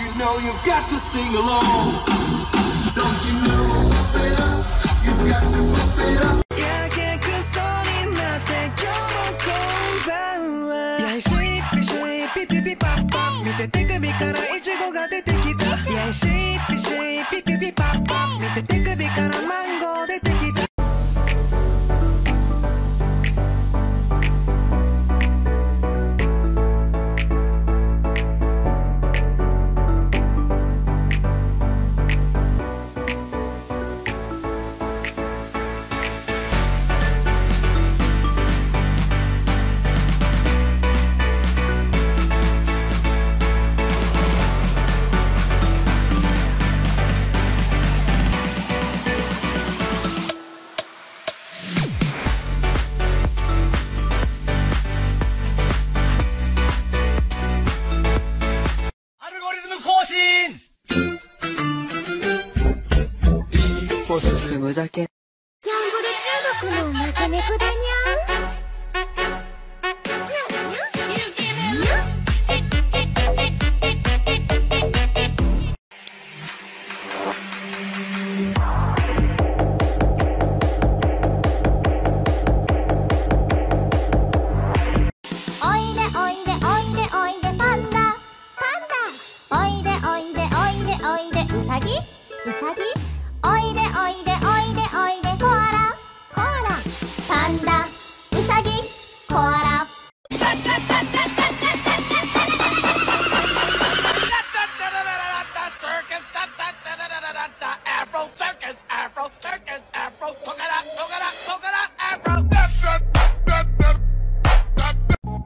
You know you've got to sing along. Don't you know? Pump it up. You've got to pump it up. Yeah, shake, shake, beep, beep, beep, pop, pop. 밑에 땡급이 깔아 むだけギャンブル中毒の中猫だにゃんおいでおいで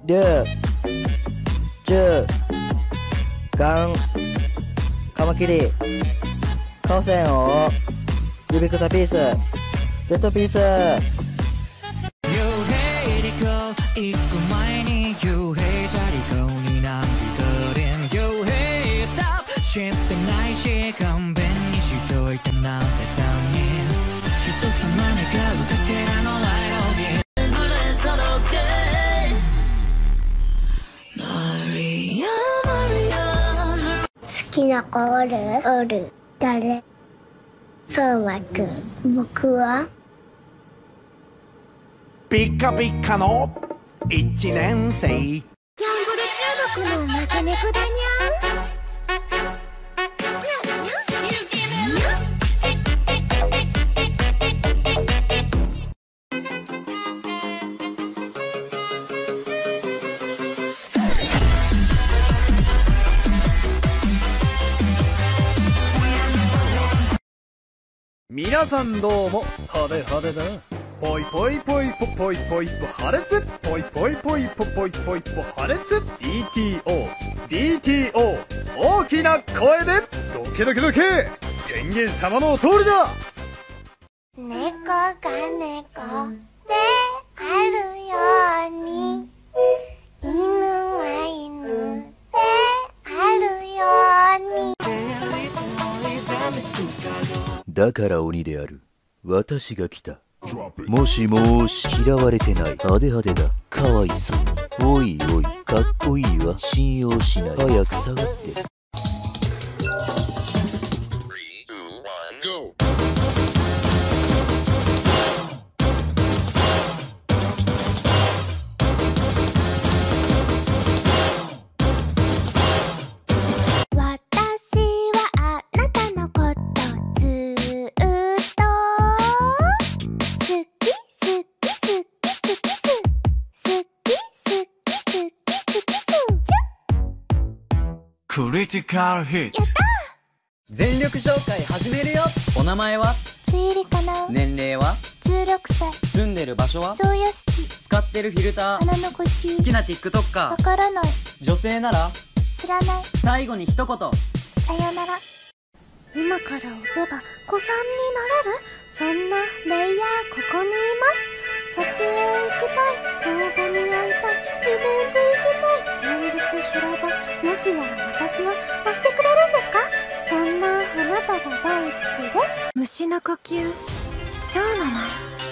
竜銃ガンカマキリ。河川を指草ピース。Z ピース。幽閉陸行く前に幽閉じゃりこになんてくれん幽閉ストップ知ってないし勘弁にしといてなんて。きな子おる？おる。誰？相馬くん。僕は？ピカピカの一年生。ギャンブル中毒の中猫だにゃ皆さんどうも派手派手だ。ぽいぽいぽいぽぽいぽいぽ破裂ぽいぽいぽいぽぽいぽいぽ破裂 DTO DTO 大きな声で。ドケドケドケ天元様のお通りだ。猫が猫であるだから鬼である。私が来た。もしもし嫌われてない。派手派手だ。かわいそう。おいおい。かっこいいわ。信用しない。早く下がって。ティカルヒット全力紹介始めるよ。お名前は？推理かな？年齢は？16歳住んでる場所は？超屋敷使ってるフィルター？花の呼吸。好きな TikTok わからない。女性なら？知らない。最後に一言。さよなら。今から押せば子さんになれる？そんなもしや私を出してくれるんですか？そんなあなたが大好きです。虫の呼吸。蝶の舞